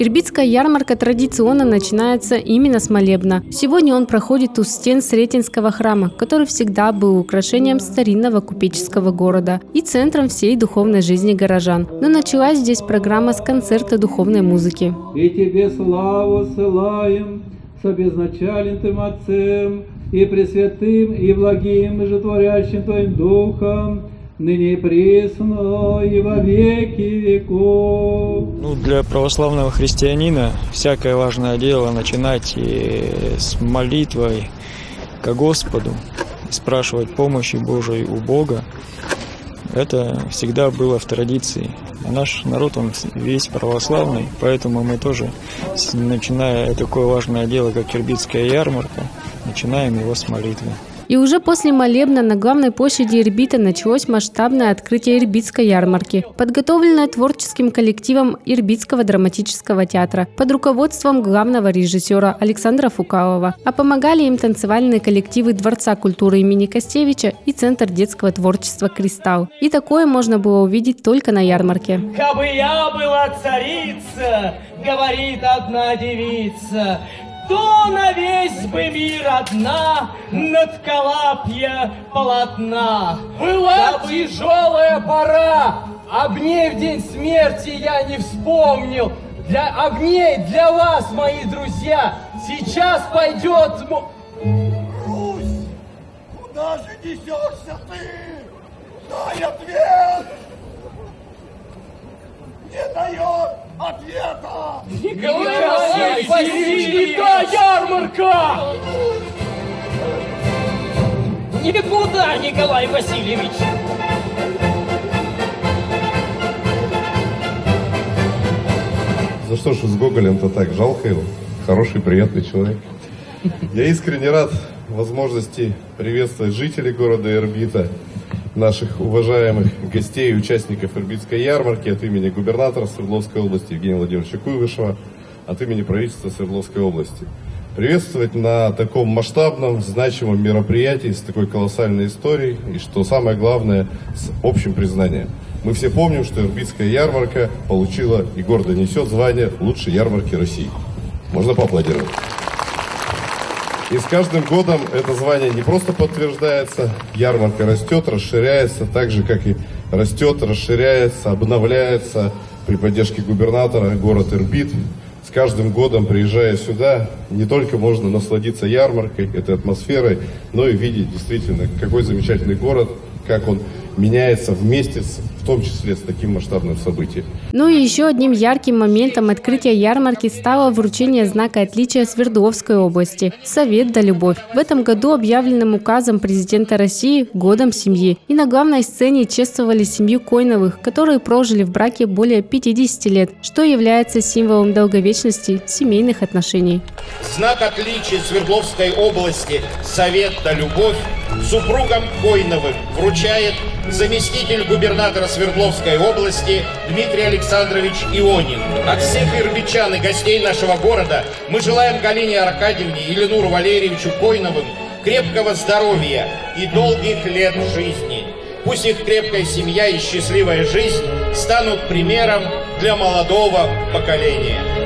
Ирбитская ярмарка традиционно начинается именно с молебна. Сегодня он проходит у стен Сретенского храма, который всегда был украшением старинного купеческого города и центром всей духовной жизни горожан. Но началась здесь программа с концерта духовной музыки. И тебе славу ссылаем с обезначальным Отцем и Пресвятым и благим и животворящим Твоим Духом, ныне пресно и во веки веков. Ну, для православного христианина всякое важное дело начинать с молитвой к Господу, спрашивать помощи Божией у Бога. Это всегда было в традиции. А наш народ, он весь православный, поэтому мы тоже, начиная такое важное дело, как Кирбитская ярмарка, начинаем его с молитвы. И уже после молебна на главной площади Ирбита началось масштабное открытие Ирбитской ярмарки, подготовленное творческим коллективом Ирбитского драматического театра под руководством главного режиссера Александра Фукалова. А помогали им танцевальные коллективы Дворца культуры имени Костевича и Центр детского творчества «Кристалл». И такое можно было увидеть только на ярмарке. Кабы я была царица, говорит одна девица, то на весь бы мир одна над колапья полотна. Была да тяжелая пора, огней в день смерти я не вспомнил. Для огней, для вас, мои друзья, сейчас пойдет... Русь, куда же несешься ты? Дай ответ! Не дает ответа! Николай Васильевич, да, ярмарка! Никуда, Николай Васильевич! За что ж с Гоголем-то так? Жалко его. Хороший, приятный человек. Я искренне рад возможности приветствовать жителей города Ирбита, наших уважаемых гостей и участников Ирбитской ярмарки от имени губернатора Свердловской области Евгения Владимировича Куйвышева, от имени правительства Свердловской области. Приветствовать на таком масштабном, значимом мероприятии с такой колоссальной историей и, что самое главное, с общим признанием. Мы все помним, что Ирбитская ярмарка получила и гордо несет звание лучшей ярмарки России. Можно поаплодировать. И с каждым годом это звание не просто подтверждается, ярмарка растет, расширяется, так же, как и растет, расширяется, обновляется при поддержке губернатора город Ирбит. С каждым годом, приезжая сюда, не только можно насладиться ярмаркой, этой атмосферой, но и видеть действительно, какой замечательный город, как он меняется вместе с том числе с таким масштабным событием. Ну и еще одним ярким моментом открытия ярмарки стало вручение знака отличия Свердловской области «Совет да любовь». В этом году объявленным указом президента России «Годом семьи». И на главной сцене чествовали семью Койновых, которые прожили в браке более 50 лет, что является символом долговечности семейных отношений. Знак отличия Свердловской области «Совет да любовь» супругам Койновым вручает заместитель губернатора Свердловской области Дмитрий Александрович Ионин. От всех ирбичан и гостей нашего города мы желаем Галине Аркадьевне и Ленуру Валерьевичу Койновым крепкого здоровья и долгих лет жизни. Пусть их крепкая семья и счастливая жизнь станут примером для молодого поколения.